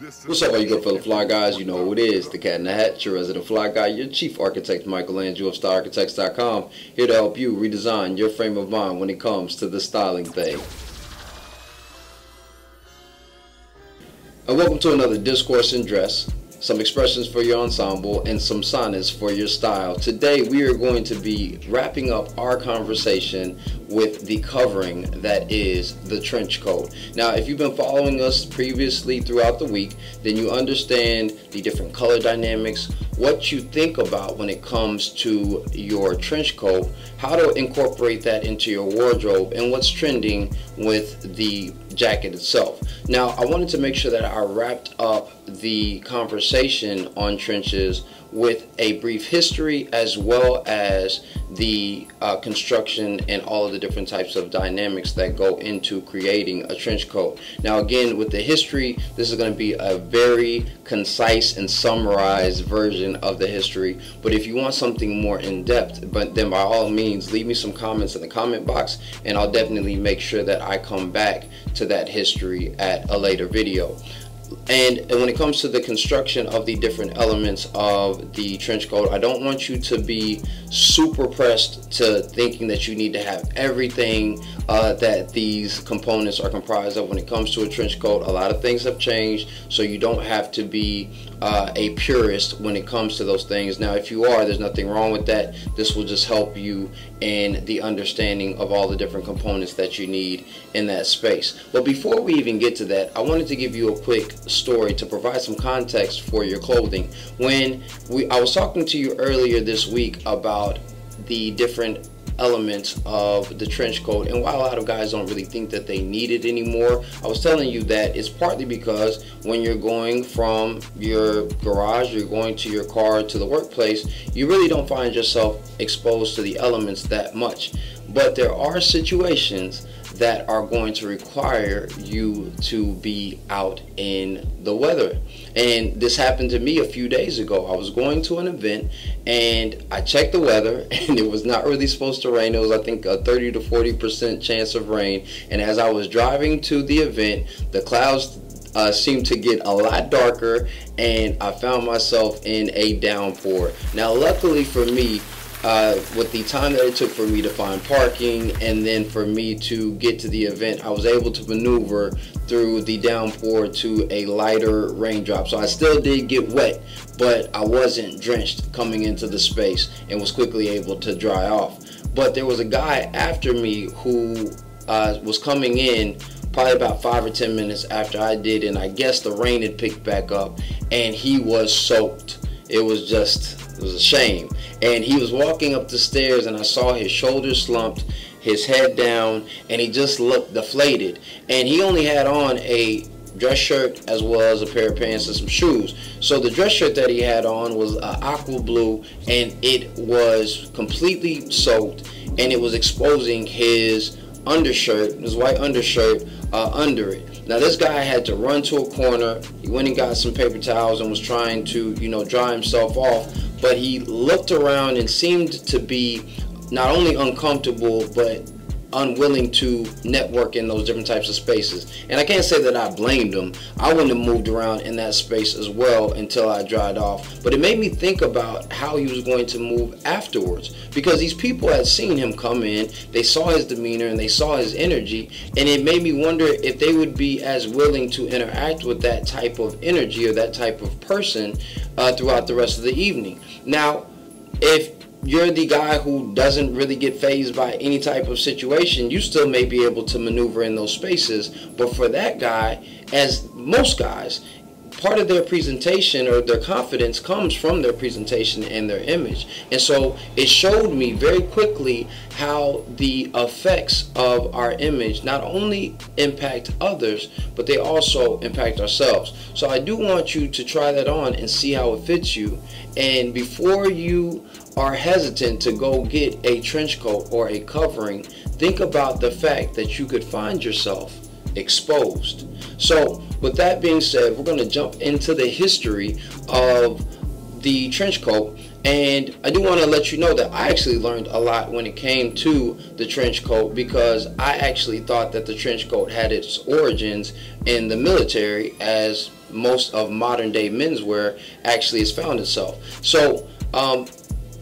What's up, all you good fellow fly guys? You know who it is, the cat in the hat, your resident fly guy, your chief architect, Michelangelo of StyleArchitexts.com, here to help you redesign your frame of mind when it comes to the styling thing. And welcome to another Discourse in Dress, some expressions for your ensemble, and some sonnets for your style. Today we are going to be wrapping up our conversation with the covering that is the trench coat. Now, if you've been following us previously throughout the week, then you understand the different color dynamics, what you think about when it comes to your trench coat, how to incorporate that into your wardrobe, and what's trending with the jacket itself. Now, I wanted to make sure that I wrapped up the conversation on trenches with a brief history as well as the uh, construction and all of the different types of dynamics that go into creating a trench coat. Now again with the history this is going to be a very concise and summarized version of the history but if you want something more in depth but then by all means leave me some comments in the comment box and I'll definitely make sure that I come back to that history at a later video. And, and when it comes to the construction of the different elements of the trench coat, I don't want you to be super pressed to thinking that you need to have everything uh, that these components are comprised of when it comes to a trench coat. A lot of things have changed, so you don't have to be uh, a purist when it comes to those things. Now, if you are, there's nothing wrong with that. This will just help you in the understanding of all the different components that you need in that space. But before we even get to that, I wanted to give you a quick story to provide some context for your clothing. When we, I was talking to you earlier this week about the different elements of the trench coat and why a lot of guys don't really think that they need it anymore I was telling you that it's partly because when you're going from your garage you're going to your car to the workplace you really don't find yourself exposed to the elements that much but there are situations that are going to require you to be out in the weather. And this happened to me a few days ago. I was going to an event and I checked the weather and it was not really supposed to rain. It was, I think, a 30 to 40% chance of rain. And as I was driving to the event, the clouds uh, seemed to get a lot darker and I found myself in a downpour. Now, luckily for me, uh, with the time that it took for me to find parking and then for me to get to the event, I was able to maneuver through the downpour to a lighter raindrop. So I still did get wet, but I wasn't drenched coming into the space and was quickly able to dry off. But there was a guy after me who uh, was coming in probably about five or ten minutes after I did, and I guess the rain had picked back up, and he was soaked. It was just, it was a shame and he was walking up the stairs and I saw his shoulders slumped, his head down, and he just looked deflated. And he only had on a dress shirt as well as a pair of pants and some shoes. So the dress shirt that he had on was uh, aqua blue and it was completely soaked and it was exposing his undershirt, his white undershirt uh, under it. Now this guy had to run to a corner. He went and got some paper towels and was trying to, you know, dry himself off but he looked around and seemed to be not only uncomfortable but unwilling to network in those different types of spaces. And I can't say that I blamed him. I wouldn't have moved around in that space as well until I dried off. But it made me think about how he was going to move afterwards because these people had seen him come in, they saw his demeanor and they saw his energy, and it made me wonder if they would be as willing to interact with that type of energy or that type of person uh, throughout the rest of the evening. Now, if you're the guy who doesn't really get phased by any type of situation, you still may be able to maneuver in those spaces. But for that guy, as most guys, part of their presentation or their confidence comes from their presentation and their image. And so it showed me very quickly how the effects of our image not only impact others, but they also impact ourselves. So I do want you to try that on and see how it fits you. And before you are hesitant to go get a trench coat or a covering, think about the fact that you could find yourself exposed. So, with that being said, we're going to jump into the history of the trench coat And I do want to let you know that I actually learned a lot when it came to the trench coat because I actually thought that the trench coat had its origins in the military as most of modern day menswear actually has found itself. So um,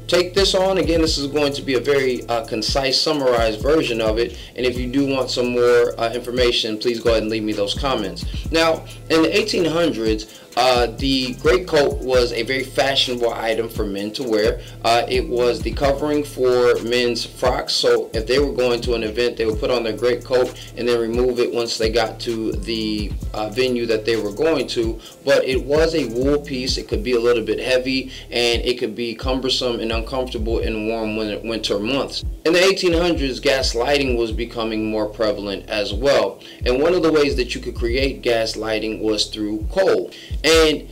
take this on. Again, this is going to be a very uh, concise, summarized version of it. And if you do want some more uh, information, please go ahead and leave me those comments. Now, in the 1800s, uh, the greatcoat was a very fashionable item for men to wear. Uh, it was the covering for men's frocks. So if they were going to an event, they would put on their greatcoat and then remove it once they got to the uh, venue that they were going to. But it was a wool piece. It could be a little bit heavy and it could be cumbersome and uncomfortable in warm winter months. In the 1800s, gas lighting was becoming more prevalent as well. And one of the ways that you could create gas lighting was through coal. And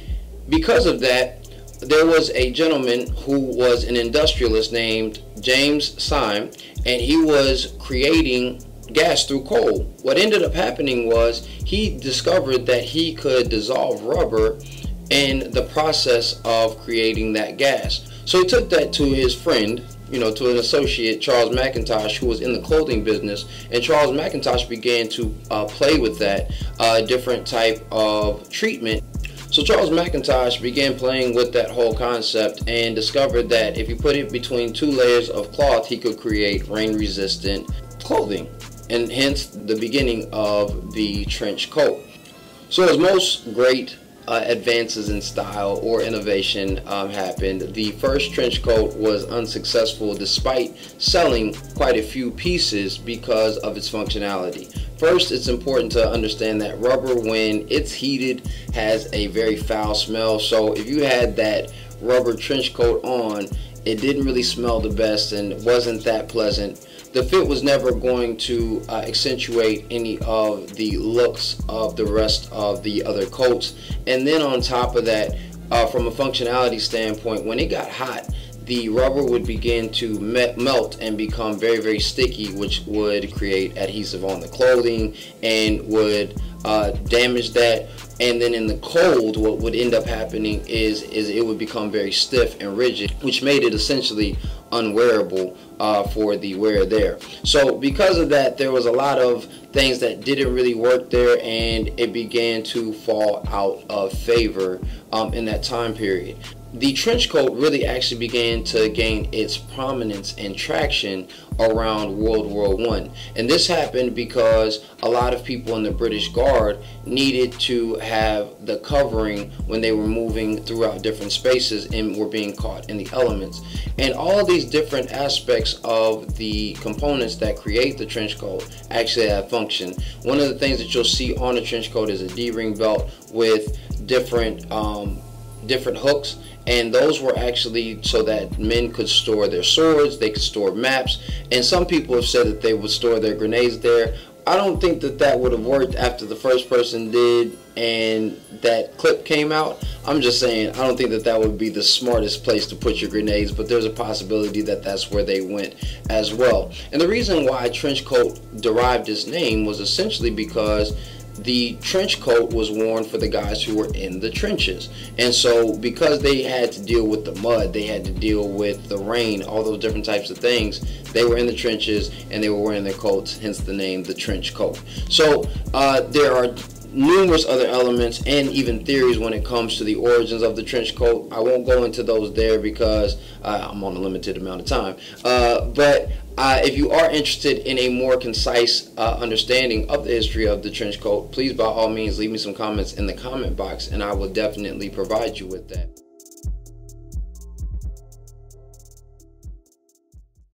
because of that, there was a gentleman who was an industrialist named James Syme, and he was creating gas through coal. What ended up happening was he discovered that he could dissolve rubber in the process of creating that gas. So he took that to his friend, you know, to an associate, Charles Macintosh, who was in the clothing business, and Charles Macintosh began to uh, play with that uh, different type of treatment so Charles Macintosh began playing with that whole concept and discovered that if you put it between two layers of cloth, he could create rain resistant clothing and hence the beginning of the trench coat. So as most great uh, advances in style or innovation um, happened, the first trench coat was unsuccessful despite selling quite a few pieces because of its functionality. First, it's important to understand that rubber, when it's heated, has a very foul smell. So if you had that rubber trench coat on, it didn't really smell the best and wasn't that pleasant. The fit was never going to uh, accentuate any of the looks of the rest of the other coats. And then on top of that, uh, from a functionality standpoint, when it got hot, the rubber would begin to melt and become very very sticky which would create adhesive on the clothing and would uh, damage that. And then in the cold what would end up happening is is it would become very stiff and rigid which made it essentially unwearable uh, for the wearer there. So because of that there was a lot of things that didn't really work there and it began to fall out of favor um, in that time period the trench coat really actually began to gain its prominence and traction around World War One, and this happened because a lot of people in the British Guard needed to have the covering when they were moving throughout different spaces and were being caught in the elements. And all these different aspects of the components that create the trench coat actually have function. One of the things that you'll see on a trench coat is a D-ring belt with different um, different hooks and those were actually so that men could store their swords they could store maps and some people have said that they would store their grenades there. I don't think that that would have worked after the first person did and that clip came out. I'm just saying i don't think that that would be the smartest place to put your grenades but there's a possibility that that's where they went as well. And the reason why trench coat derived its name was essentially because the trench coat was worn for the guys who were in the trenches. And so because they had to deal with the mud, they had to deal with the rain, all those different types of things, they were in the trenches and they were wearing their coats, hence the name the trench coat. So uh, there are numerous other elements and even theories when it comes to the origins of the trench coat. I won't go into those there because uh, I'm on a limited amount of time. Uh, but uh, if you are interested in a more concise uh, understanding of the history of the trench coat, please by all means leave me some comments in the comment box and I will definitely provide you with that.